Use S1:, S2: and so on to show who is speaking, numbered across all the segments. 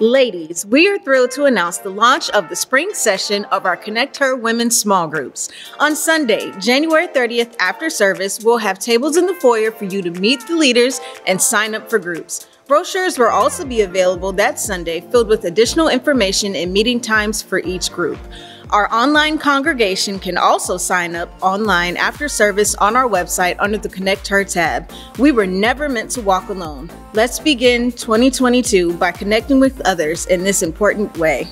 S1: Ladies, we are thrilled to announce the launch of the spring session of our Connect Her Women's Small Groups. On Sunday, January 30th, after service, we'll have tables in the foyer for you to meet the leaders and sign up for groups. Brochures will also be available that Sunday filled with additional information and meeting times for each group. Our online congregation can also sign up online after service on our website under the Connect Her tab. We were never meant to walk alone. Let's begin 2022 by connecting with others in this important way.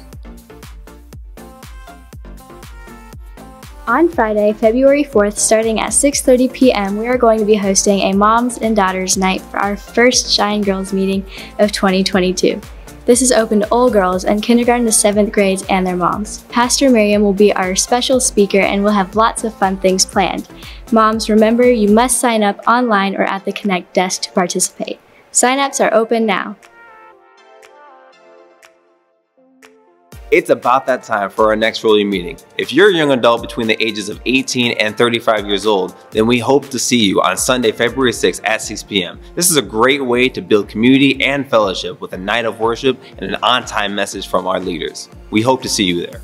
S2: On Friday, February 4th, starting at 6:30 p.m., we are going to be hosting a Moms and Daughters Night for our first Shine Girls meeting of 2022. This is open to all girls and kindergarten to 7th grades and their moms. Pastor Miriam will be our special speaker and we'll have lots of fun things planned. Moms, remember you must sign up online or at the Connect desk to participate. Sign-ups are open now.
S3: It's about that time for our next Rolling meeting. If you're a young adult between the ages of 18 and 35 years old, then we hope to see you on Sunday, February 6th at 6 p.m. This is a great way to build community and fellowship with a night of worship and an on-time message from our leaders. We hope to see you there.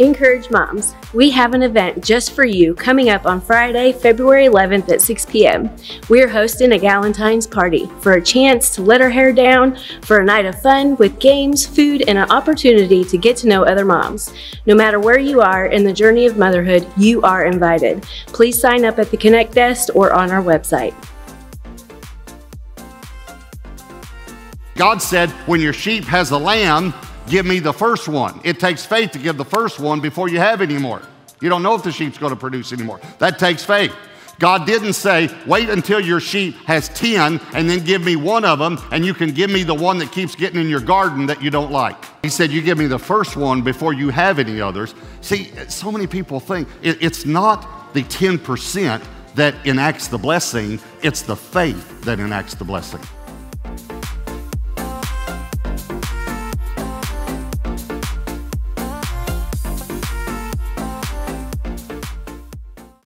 S4: Encourage Moms. We have an event just for you coming up on Friday, February 11th at 6 p.m. We're hosting a Galentine's party for a chance to let our hair down, for a night of fun with games, food, and an opportunity to get to know other moms. No matter where you are in the journey of motherhood, you are invited. Please sign up at the Connect desk or on our website.
S5: God said, when your sheep has a lamb, give me the first one. It takes faith to give the first one before you have any more. You don't know if the sheep's going to produce anymore. That takes faith. God didn't say, wait until your sheep has 10 and then give me one of them and you can give me the one that keeps getting in your garden that you don't like. He said, you give me the first one before you have any others. See, so many people think it's not the 10% that enacts the blessing, it's the faith that enacts the blessing.